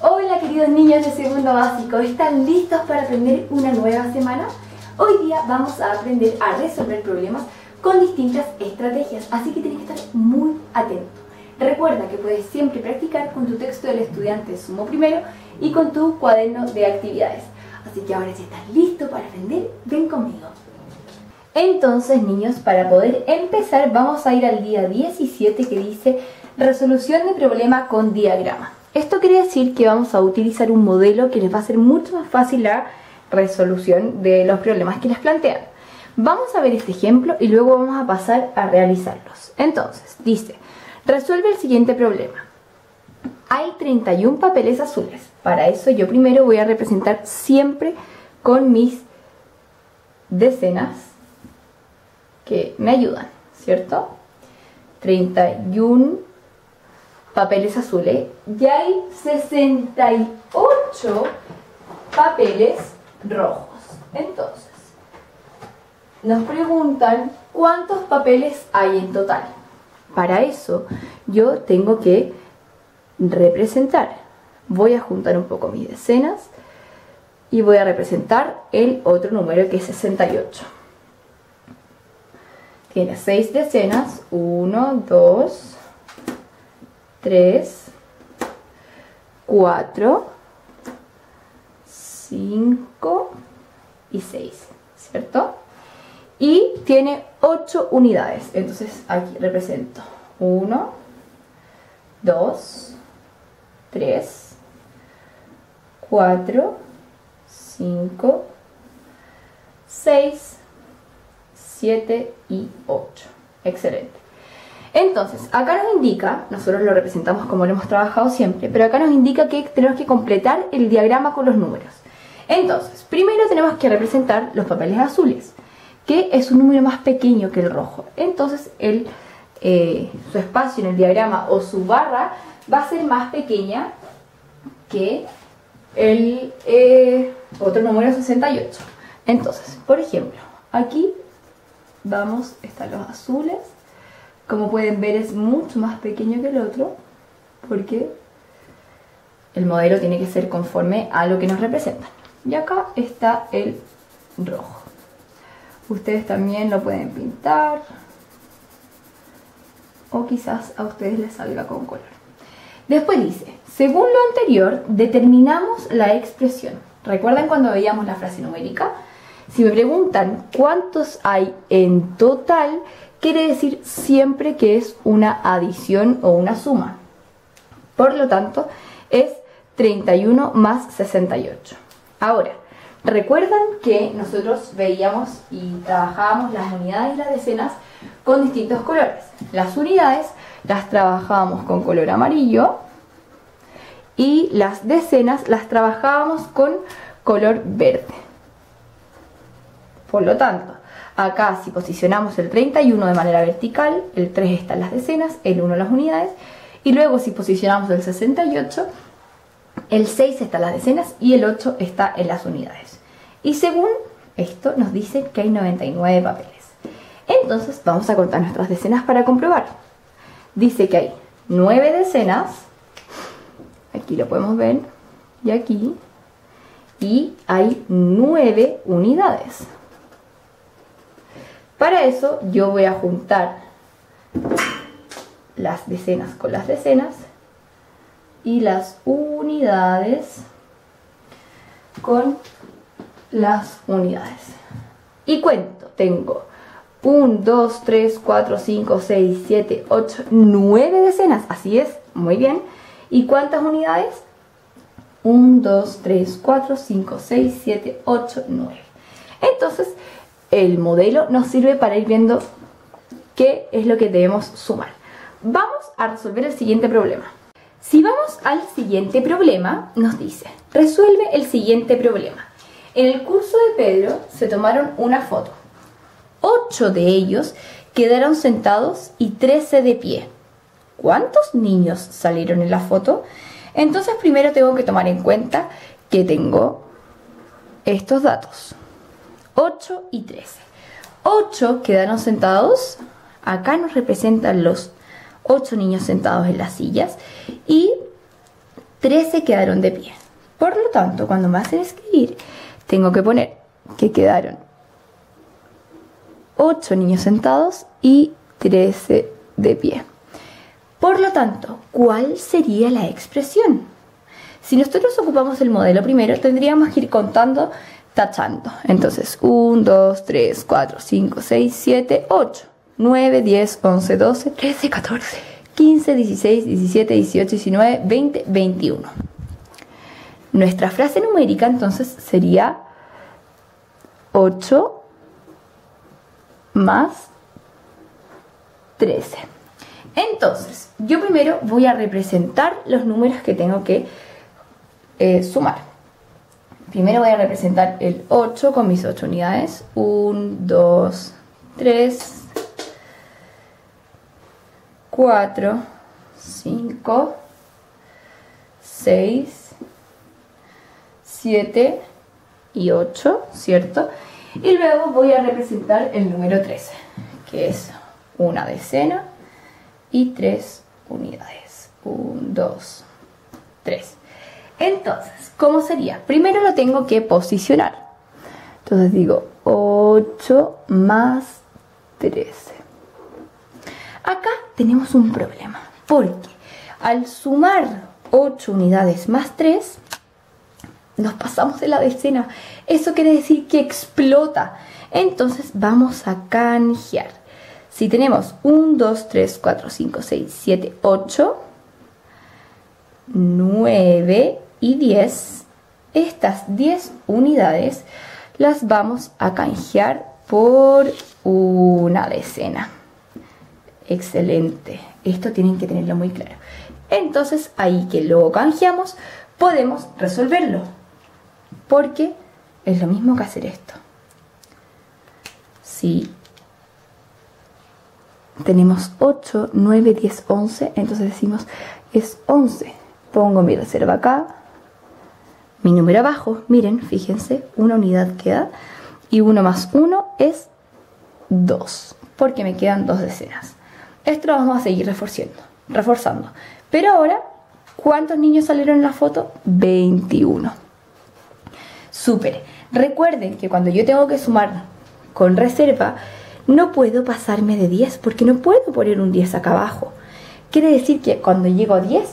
Hola queridos niños de segundo básico, ¿están listos para aprender una nueva semana? Hoy día vamos a aprender a resolver problemas con distintas estrategias, así que tienes que estar muy atento. Recuerda que puedes siempre practicar con tu texto del estudiante sumo primero y con tu cuaderno de actividades. Así que ahora si estás listo para aprender, ven conmigo. Entonces niños, para poder empezar vamos a ir al día 17 que dice resolución de problema con diagrama. Esto quiere decir que vamos a utilizar un modelo que les va a hacer mucho más fácil la resolución de los problemas que les plantean. Vamos a ver este ejemplo y luego vamos a pasar a realizarlos. Entonces, dice, resuelve el siguiente problema. Hay 31 papeles azules. Para eso yo primero voy a representar siempre con mis decenas que me ayudan, ¿cierto? 31 papeles azules y hay 68 papeles rojos. Entonces, nos preguntan cuántos papeles hay en total. Para eso yo tengo que representar. Voy a juntar un poco mis decenas y voy a representar el otro número que es 68. Tiene 6 decenas, 1, 2, 3, 4, 5 y 6, ¿cierto? Y tiene 8 unidades, entonces aquí represento 1, 2, 3, 4, 5, 6, 7 y 8. Excelente. Entonces, acá nos indica, nosotros lo representamos como lo hemos trabajado siempre, pero acá nos indica que tenemos que completar el diagrama con los números. Entonces, primero tenemos que representar los papeles azules, que es un número más pequeño que el rojo. Entonces, el, eh, su espacio en el diagrama o su barra va a ser más pequeña que el eh, otro número 68. Entonces, por ejemplo, aquí vamos, están los azules, como pueden ver es mucho más pequeño que el otro porque el modelo tiene que ser conforme a lo que nos representan. Y acá está el rojo. Ustedes también lo pueden pintar o quizás a ustedes les salga con color. Después dice, según lo anterior, determinamos la expresión. ¿Recuerdan cuando veíamos la frase numérica? Si me preguntan cuántos hay en total, quiere decir siempre que es una adición o una suma. Por lo tanto, es 31 más 68. Ahora, recuerdan que nosotros veíamos y trabajábamos las unidades y las decenas con distintos colores. Las unidades las trabajábamos con color amarillo y las decenas las trabajábamos con color verde. Por lo tanto, Acá si posicionamos el 31 de manera vertical, el 3 está en las decenas, el 1 en las unidades, y luego si posicionamos el 68, el 6 está en las decenas y el 8 está en las unidades. Y según esto nos dice que hay 99 papeles. Entonces vamos a contar nuestras decenas para comprobar. Dice que hay 9 decenas, aquí lo podemos ver, y aquí, y hay 9 unidades. Para eso yo voy a juntar las decenas con las decenas y las unidades con las unidades. Y cuento, tengo 1, 2, 3, 4, 5, 6, 7, 8, 9 decenas, así es, muy bien. ¿Y cuántas unidades? 1, 2, 3, 4, 5, 6, 7, 8, 9. Entonces, el modelo nos sirve para ir viendo qué es lo que debemos sumar. Vamos a resolver el siguiente problema. Si vamos al siguiente problema, nos dice, resuelve el siguiente problema. En el curso de Pedro se tomaron una foto. Ocho de ellos quedaron sentados y trece de pie. ¿Cuántos niños salieron en la foto? Entonces primero tengo que tomar en cuenta que tengo estos datos. 8 y 13. 8 quedaron sentados. Acá nos representan los 8 niños sentados en las sillas. Y 13 quedaron de pie. Por lo tanto, cuando me hacen escribir, tengo que poner que quedaron 8 niños sentados y 13 de pie. Por lo tanto, ¿cuál sería la expresión? Si nosotros ocupamos el modelo primero, tendríamos que ir contando, tachando. Entonces, 1, 2, 3, 4, 5, 6, 7, 8, 9, 10, 11, 12, 13, 14, 15, 16, 17, 18, 19, 20, 21. Nuestra frase numérica entonces sería 8 más 13. Entonces, yo primero voy a representar los números que tengo que eh, sumar. Primero voy a representar el 8 con mis 8 unidades. 1, 2, 3, 4, 5, 6, 7 y 8, ¿cierto? Y luego voy a representar el número 13, que es una decena y 3 unidades. 1, 2, 3. Entonces, ¿cómo sería? Primero lo tengo que posicionar. Entonces digo 8 más 13. Acá tenemos un problema, porque al sumar 8 unidades más 3, nos pasamos de la decena. Eso quiere decir que explota. Entonces vamos a canjear. Si tenemos 1, 2, 3, 4, 5, 6, 7, 8, 9 y 10, estas 10 unidades las vamos a canjear por una decena. Excelente. Esto tienen que tenerlo muy claro. Entonces, ahí que lo canjeamos, podemos resolverlo porque es lo mismo que hacer esto. Si tenemos 8, 9, 10, 11, entonces decimos es 11. Pongo mi reserva acá, mi número abajo, miren, fíjense, una unidad queda y 1 más 1 es 2, porque me quedan dos decenas. Esto lo vamos a seguir reforzando, reforzando. Pero ahora, ¿cuántos niños salieron en la foto? 21. Súper. Recuerden que cuando yo tengo que sumar con reserva, no puedo pasarme de 10 porque no puedo poner un 10 acá abajo. Quiere decir que cuando llego a 10,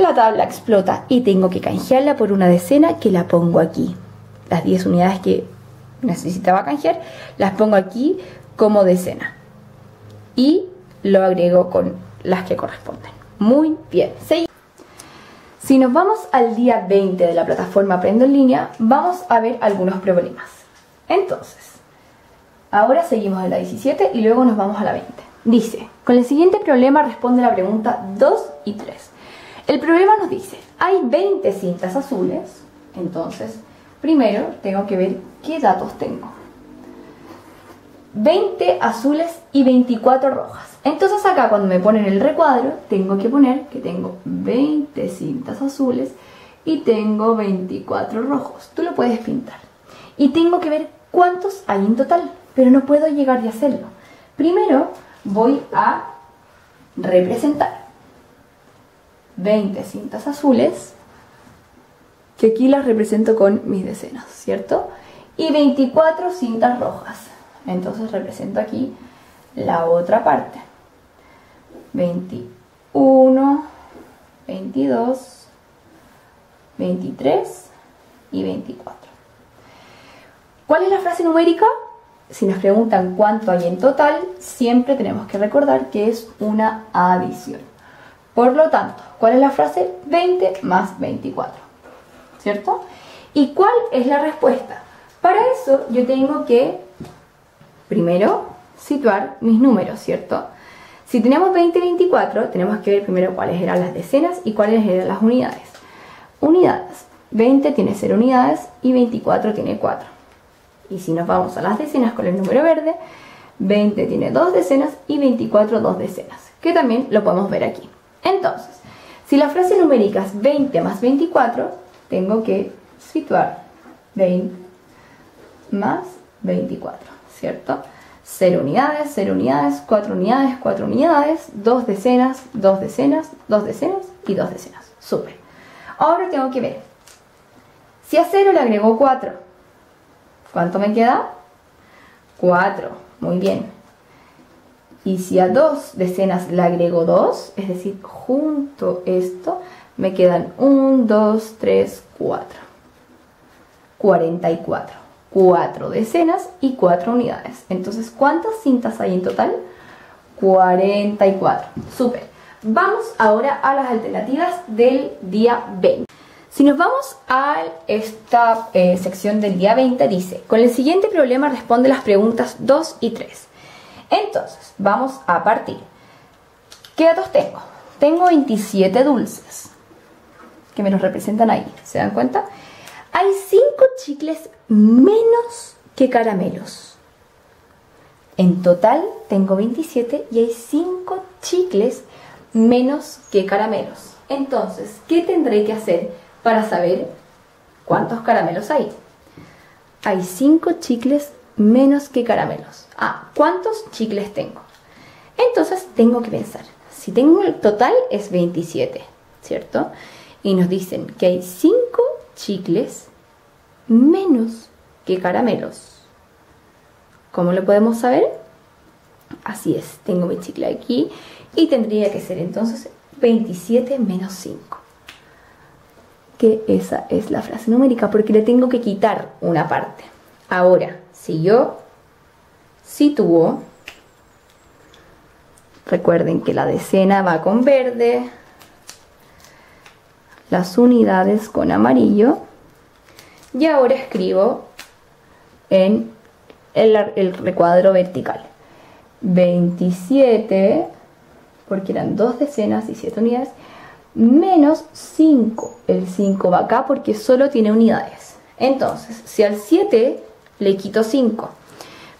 la tabla explota y tengo que canjearla por una decena que la pongo aquí. Las 10 unidades que necesitaba canjear, las pongo aquí como decena. Y lo agrego con las que corresponden. Muy bien. Si nos vamos al día 20 de la plataforma Aprendo en línea, vamos a ver algunos problemas. Entonces, ahora seguimos en la 17 y luego nos vamos a la 20. Dice, con el siguiente problema responde la pregunta 2 y 3. El problema nos dice, hay 20 cintas azules, entonces primero tengo que ver qué datos tengo. 20 azules y 24 rojas. Entonces acá cuando me ponen el recuadro, tengo que poner que tengo 20 cintas azules y tengo 24 rojos. Tú lo puedes pintar. Y tengo que ver cuántos hay en total, pero no puedo llegar y hacerlo. Primero voy a representar 20 cintas azules, que aquí las represento con mis decenas, ¿cierto? Y 24 cintas rojas. Entonces represento aquí la otra parte. 21, 22, 23 y 24. ¿Cuál es la frase numérica? Si nos preguntan cuánto hay en total, siempre tenemos que recordar que es una adición. Por lo tanto, ¿cuál es la frase? 20 más 24. ¿Cierto? ¿Y cuál es la respuesta? Para eso yo tengo que, primero, situar mis números, ¿cierto? Si tenemos 20 y 24, tenemos que ver primero cuáles eran las decenas y cuáles eran las unidades. Unidades. 20 tiene 0 unidades y 24 tiene 4. Y si nos vamos a las decenas con el número verde, 20 tiene 2 decenas y 24 2 decenas, que también lo podemos ver aquí. Entonces, si la frase numérica es 20 más 24, tengo que situar 20 más 24, ¿cierto? 0 unidades, 0 unidades, 4 unidades, 4 unidades, 2 decenas, 2 decenas, 2 decenas y 2 decenas. Súper. Ahora tengo que ver. Si a 0 le agrego 4, ¿cuánto me queda? 4. Muy bien. Y si a dos decenas le agrego 2, es decir, junto esto, me quedan 1, 2, 3, 4. 44. 4 decenas y 4 unidades. Entonces, ¿cuántas cintas hay en total? 44. Súper. Vamos ahora a las alternativas del día 20. Si nos vamos a esta eh, sección del día 20, dice, con el siguiente problema responde las preguntas 2 y 3. Entonces, vamos a partir. ¿Qué datos tengo? Tengo 27 dulces que me los representan ahí. ¿Se dan cuenta? Hay 5 chicles menos que caramelos. En total tengo 27 y hay 5 chicles menos que caramelos. Entonces, ¿qué tendré que hacer para saber cuántos caramelos hay? Hay 5 chicles menos que caramelos. Ah, ¿cuántos chicles tengo? Entonces tengo que pensar. Si tengo el total es 27, ¿cierto? Y nos dicen que hay 5 chicles menos que caramelos. ¿Cómo lo podemos saber? Así es, tengo mi chicle aquí y tendría que ser entonces 27 menos 5. Que esa es la frase numérica porque le tengo que quitar una parte. Ahora, si yo sitúo, recuerden que la decena va con verde, las unidades con amarillo y ahora escribo en el, recuadro vertical. 27, porque eran dos decenas y 7 unidades, menos 5. El 5 va acá porque solo tiene unidades. Entonces, si al 7 le quito 5,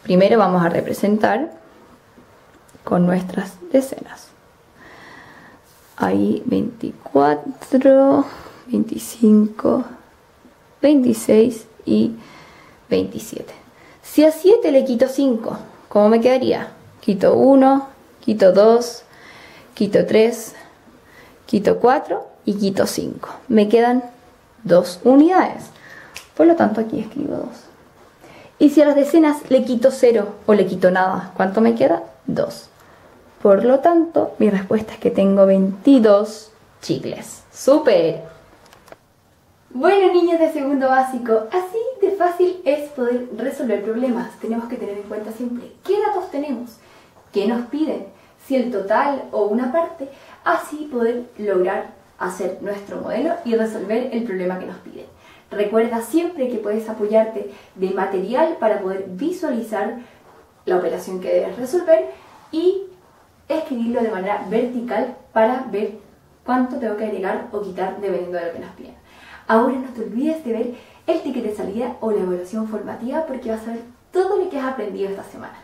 primero vamos a representar con nuestras decenas. Ahí 24, 25, 26 y 27. Si a 7 le quito 5, ¿cómo me quedaría? quito 1, quito 2, quito 3, quito 4 y quito 5. Me quedan 2 unidades. Por lo tanto, aquí escribo 2. Y si a las decenas le quito 0 o le quito nada, ¿cuánto me queda? 2. Por lo tanto, mi respuesta es que tengo 22 chicles. ¡Súper! Bueno, niños de segundo básico, así de fácil es poder resolver problemas. Tenemos que tener en cuenta siempre qué datos tenemos qué nos piden, si el total o una parte, así poder lograr hacer nuestro modelo y resolver el problema que nos piden. Recuerda siempre que puedes apoyarte de material para poder visualizar la operación que debes resolver y escribirlo de manera vertical para ver cuánto tengo que agregar o quitar dependiendo de lo que nos piden. Ahora no te olvides de ver el ticket de salida o la evaluación formativa porque vas a ver todo lo que has aprendido esta semana.